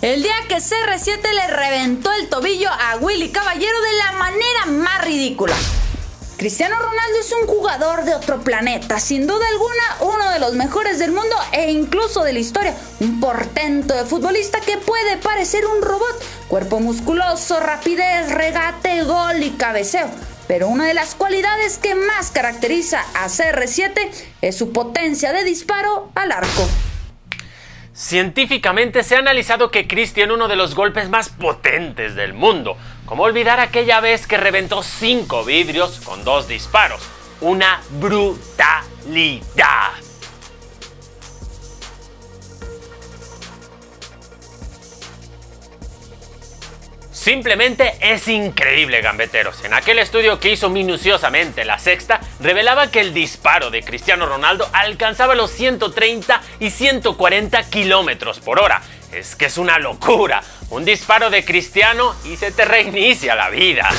El día que CR7 le reventó el tobillo a Willy Caballero de la manera más ridícula. Cristiano Ronaldo es un jugador de otro planeta, sin duda alguna uno de los mejores del mundo e incluso de la historia. Un portento de futbolista que puede parecer un robot, cuerpo musculoso, rapidez, regate, gol y cabeceo. Pero una de las cualidades que más caracteriza a CR7 es su potencia de disparo al arco. Científicamente se ha analizado que Chris tiene uno de los golpes más potentes del mundo. Como olvidar aquella vez que reventó cinco vidrios con dos disparos? Una brutalidad. Simplemente es increíble, gambeteros. En aquel estudio que hizo minuciosamente la sexta, revelaba que el disparo de Cristiano Ronaldo alcanzaba los 130 y 140 kilómetros por hora. Es que es una locura. Un disparo de Cristiano y se te reinicia la vida.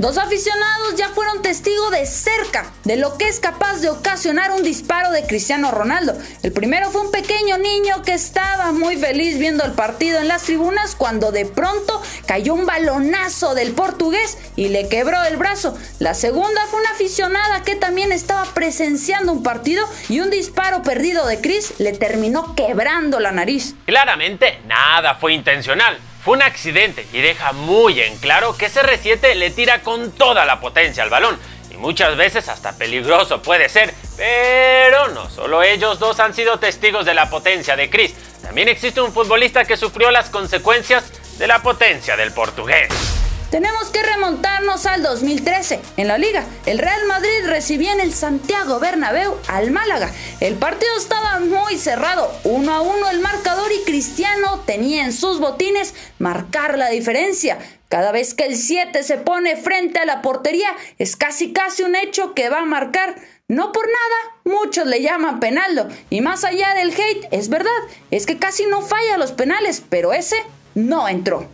Dos aficionados ya fueron testigos de cerca de lo que es capaz de ocasionar un disparo de Cristiano Ronaldo. El primero fue un pequeño niño que estaba muy feliz viendo el partido en las tribunas cuando de pronto cayó un balonazo del portugués y le quebró el brazo. La segunda fue una aficionada que también estaba presenciando un partido y un disparo perdido de Chris le terminó quebrando la nariz. Claramente nada fue intencional. Fue un accidente y deja muy en claro que CR7 le tira con toda la potencia al balón y muchas veces hasta peligroso puede ser, pero no solo ellos dos han sido testigos de la potencia de Chris, también existe un futbolista que sufrió las consecuencias de la potencia del portugués. Tenemos que remontarnos al 2013. En la liga, el Real Madrid recibía en el Santiago Bernabéu al Málaga. El partido estaba muy cerrado, uno a uno el marcador y Cristiano tenía en sus botines marcar la diferencia. Cada vez que el 7 se pone frente a la portería, es casi casi un hecho que va a marcar. No por nada, muchos le llaman penaldo. Y más allá del hate, es verdad, es que casi no falla los penales, pero ese no entró.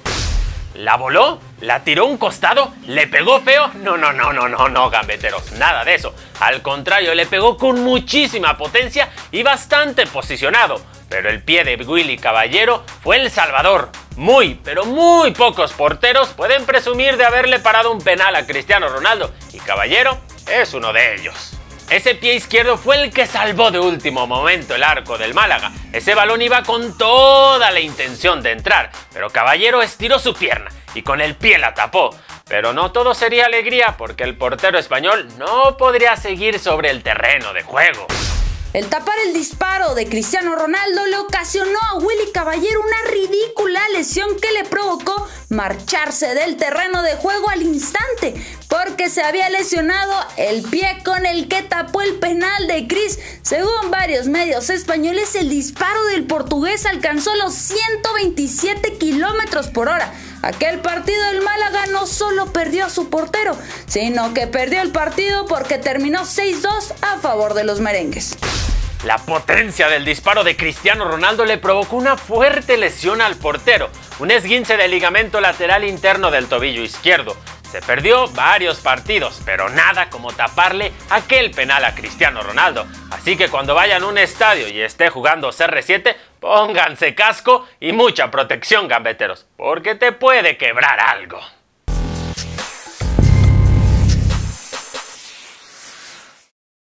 ¿La voló? ¿La tiró un costado? ¿Le pegó feo? No, no, no, no, no, no, gambeteros, nada de eso. Al contrario, le pegó con muchísima potencia y bastante posicionado. Pero el pie de Willy Caballero fue el salvador. Muy, pero muy pocos porteros pueden presumir de haberle parado un penal a Cristiano Ronaldo y Caballero es uno de ellos. Ese pie izquierdo fue el que salvó de último momento el arco del Málaga. Ese balón iba con toda la intención de entrar, pero Caballero estiró su pierna y con el pie la tapó. Pero no todo sería alegría porque el portero español no podría seguir sobre el terreno de juego. El tapar el disparo de Cristiano Ronaldo le ocasionó a Willy Caballero una ridícula lesión que le provocó marcharse del terreno de juego al instante, porque se había lesionado el pie con el que tapó el penal de Chris. Según varios medios españoles, el disparo del portugués alcanzó los 127 kilómetros por hora. Aquel partido del Málaga no solo perdió a su portero, sino que perdió el partido porque terminó 6-2 a favor de los merengues. La potencia del disparo de Cristiano Ronaldo le provocó una fuerte lesión al portero, un esguince del ligamento lateral interno del tobillo izquierdo. Se perdió varios partidos, pero nada como taparle aquel penal a Cristiano Ronaldo. Así que cuando vayan a un estadio y esté jugando CR7, pónganse casco y mucha protección, gambeteros, porque te puede quebrar algo.